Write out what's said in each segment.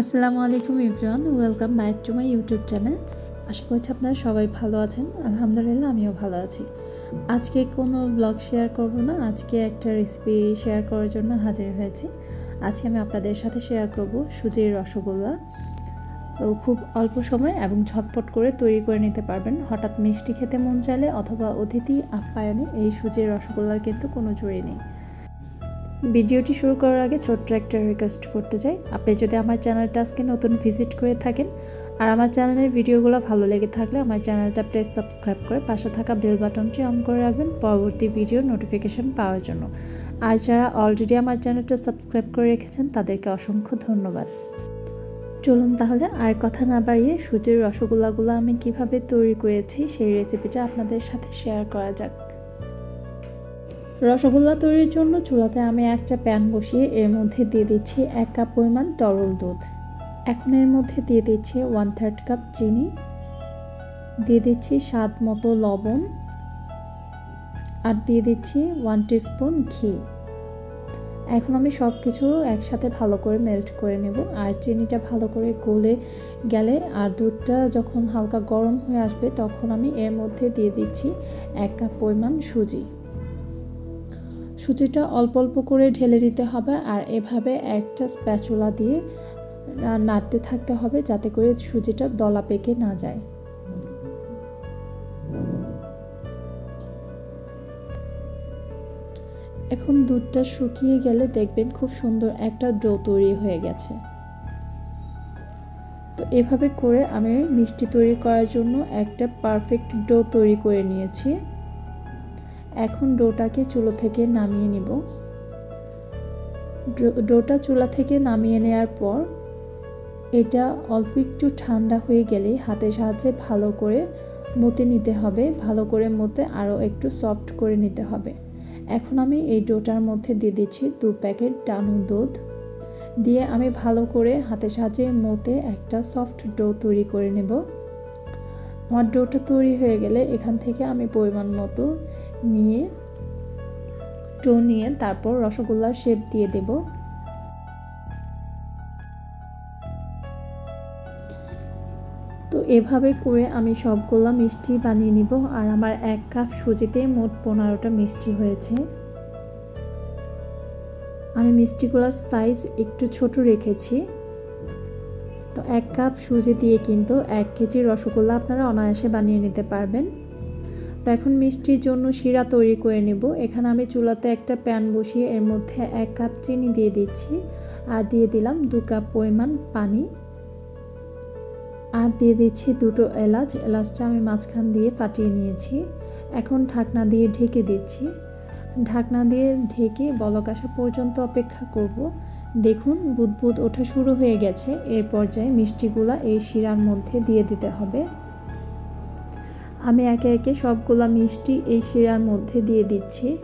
আসসালামু আলাইকুম Ibran welcome back to my YouTube channel আশা করছি আপনারা সবাই ভালো আছেন। আলহামদুলিল্লাহ, আমিও ভালো আছি। আজকে কোনো ব্লগ শেয়ার করব না, আজকে একটা রেসিপি শেয়ার করার জন্য হাজির হয়েছি। আজকে আমি আপনাদের সাথে শেয়ার করব সুজির রসগোল্লা। তো খুব অল্প সময় এবং ঝটপট করে তৈরি করে নিতে পারবেন। হঠাৎ মিষ্টি খেতে মন চাইলে অথবা অতিথি আপ্যায়নে এই সুজির রসগোল্লার কিন্তু কোনো জুড়ি নেই। ভিডিওটি শুরু করার আগে ছোট্ট একটা রিকোয়েস্ট করতে চাই। আপনি যদি আমার চ্যানেলটা আজকে নতুন ভিজিট করে থাকেন আর আমার চ্যানেলের ভিডিওগুলো ভালো লেগে থাকলে আমার চ্যানেলটা প্লিজ সাবস্ক্রাইব করে পাশে থাকা বেল বাটনটি অন করে রাখবেন পরবর্তী ভিডিও নোটিফিকেশান পাওয়ার জন্য। আর যারা অলরেডি আমার চ্যানেলটা সাবস্ক্রাইব করে রেখেছেন, তাদেরকে অসংখ্য ধন্যবাদ। চলুন তাহলে আর কথা না বাড়িয়ে সুজির রসগোল্লাগুলো আমি কীভাবে তৈরি করেছি সেই রেসিপিটা আপনাদের সাথে শেয়ার করা যাক। রসগোল্লা তৈরির জন্য চুলাতে আমি একটা প্যান বসিয়ে এর মধ্যে দিয়ে দিচ্ছি এক কাপ পরিমাণ তরল দুধ। এখন এর মধ্যে দিয়ে দিচ্ছি ওয়ান থার্ড কাপ চিনি। দিয়ে দিচ্ছি স্বাদ মতো লবণ। আর দিয়ে দিচ্ছি ওয়ান স্পুন ঘি। এখন আমি সব কিছু একসাথে ভালো করে মেল্ট করে নেব। আর চিনিটা ভালো করে গলে গেলে আর দুধটা যখন হালকা গরম হয়ে আসবে তখন আমি এর মধ্যে দিয়ে দিচ্ছি এক কাপ পরিমাণ সুজি। সুজিটা অল্প অল্প করে ঢেলে দিতে হবে আর এভাবে একটা স্প্যাচুলা দিয়ে নাড়তে থাকতে হবে যাতে করে সুজিটা দলা পেকে না যায়। এখন দুধটা শুকিয়ে গেলে দেখবেন খুব সুন্দর একটা ডো তৈরি হয়ে গেছে। তো এভাবে করে আমি মিষ্টি তৈরি করার জন্য একটা পারফেক্ট ডো তৈরি করে নিয়েছি। এখন ডোটাকে চুলো থেকে নামিয়ে নিব। ডোটা চুলা থেকে নামিয়ে নেওয়ার পর এটা অল্প একটু ঠান্ডা হয়ে গেলে হাতের সাহায্যে ভালো করে মতে নিতে হবে। ভালো করে মতে আরও একটু সফট করে নিতে হবে। এখন আমি এই ডোটার মধ্যে দিয়ে দিচ্ছি দু প্যাকেট ডানু দুধ। দিয়ে আমি ভালো করে হাতের সাহায্যে মতে একটা সফট ডো তৈরি করে নেব। আমার ডোটা তৈরি হয়ে গেলে এখান থেকে আমি পরিমাণ মতো নিয়ে টো নিয়ে তারপর রসগোল্লার শেপ দিয়ে দেব। তো এভাবে করে আমি সবগুলো মিষ্টি বানিয়ে নিব আর আমার এক কাপ সুজিতে মোট পনেরোটা মিষ্টি হয়েছে। আমি মিষ্টিগুলোর সাইজ একটু ছোট রেখেছি। তো এক কাপ সুজি দিয়ে কিন্তু এক কেজি রসগোল্লা আপনারা অনায়াসে বানিয়ে নিতে পারবেন। তো এখন মিষ্টির জন্য শিরা তৈরি করে নেব। এখানে আমি চুলাতে একটা প্যান বসিয়ে এর মধ্যে এক কাপ চিনি দিয়ে দিচ্ছি। আর দিয়ে দিলাম দু কাপ পরিমাণ পানি। আর দিয়ে দিচ্ছি দুটো এলাচ। এলাচটা আমি মাঝখান দিয়ে ফাটিয়ে নিয়েছি। এখন ঢাকনা দিয়ে ঢেকে দিচ্ছি। ঢাকনা দিয়ে ঢেকে বলক আসা পর্যন্ত অপেক্ষা করব। দেখুন, বুদবুদ ওঠা শুরু হয়ে গেছে। এর পর্যায়ে মিষ্টিগুলা এই শিরার মধ্যে দিয়ে দিতে হবে। আমি একে একে সবগুলা মিষ্টি এই শিরার মধ্যে দিয়ে দিচ্ছি।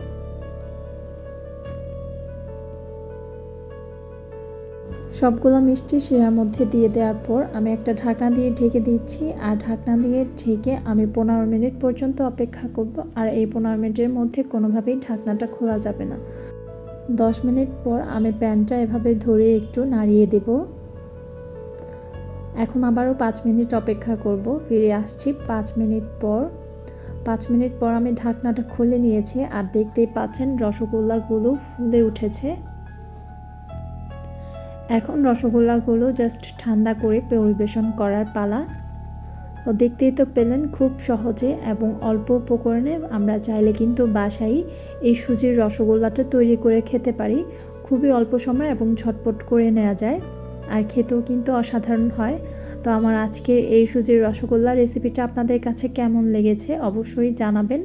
সবগুলো মিষ্টি শিরার মধ্যে দিয়ে দেওয়ার পর আমি একটা ঢাকনা দিয়ে ঢেকে দিচ্ছি। আর ঢাকনা দিয়ে ঢেকে আমি পনেরো মিনিট পর্যন্ত অপেক্ষা করব। আর এই পনেরো মিনিটের মধ্যে কোনোভাবেই ঢাকনাটা খোলা যাবে না। দশ মিনিট পর আমি প্যানটা এভাবে ধরে একটু নাড়িয়ে দেব। এখন আবারও পাঁচ মিনিট অপেক্ষা করব, ফিরে আসছি পাঁচ মিনিট পর। পাঁচ মিনিট পর আমি ঢাকনাটা খুলে নিয়েছি আর দেখতেই পাচ্ছেন রসগোল্লাগুলো ফুলে উঠেছে। এখন রসগোল্লাগুলো জাস্ট ঠান্ডা করে পরিবেশন করার পালা। ও দেখতেই তো পেলেন খুব সহজে এবং অল্প উপকরণে আমরা চাইলে কিন্তু বাসায় এই সুজির রসগোল্লাটা তৈরি করে খেতে পারি। খুবই অল্প সময় এবং ঝটপট করে নেওয়া যায় আর খেতেও কিন্তু অসাধারণ হয়। তো আমার আজকের এই সুজির রসগোল্লা রেসিপিটা আপনাদের কাছে কেমন লেগেছে অবশ্যই জানাবেন।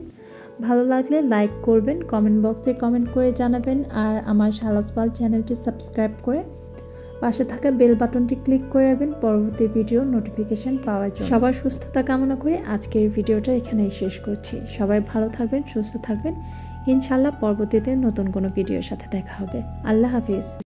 ভালো লাগলে লাইক করবেন কমেন্ট বক্সে কমেন্ট করে জানাবেন আর আমার সালাসপাল চ্যানেলটি সাবস্ক্রাইব করে পাশে থাকা বেল বাটনটি ক্লিক করে রাখবেন। পরবর্তী ভিডিও নোটিফিকেশান পাওয়ার জন্য। সবার সুস্থতা কামনা করে আজকের ভিডিওটা এখানেই শেষ করছি। সবাই ভালো থাকবেন, সুস্থ থাকবেন। ইনশাল্লাহ পরবর্তীতে নতুন কোনো ভিডিওর সাথে দেখা হবে। আল্লাহ হাফিজ।